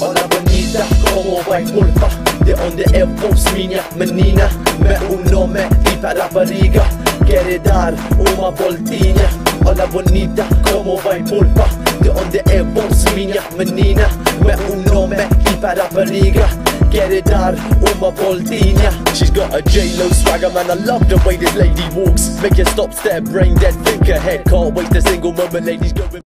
Como vai pulpa De onde eu posso minha menina. Me un nome di parapariga Quer dar uma voltinha Hola bonita, como vai pulpa De onde é posso minha menina. Me un nome di parapariga Quer dar uma voltinha She's got a J-Lo swagger man. I love the way this lady walks. Make you stop stare brain dead think ahead. Can't waste a single moment ladies going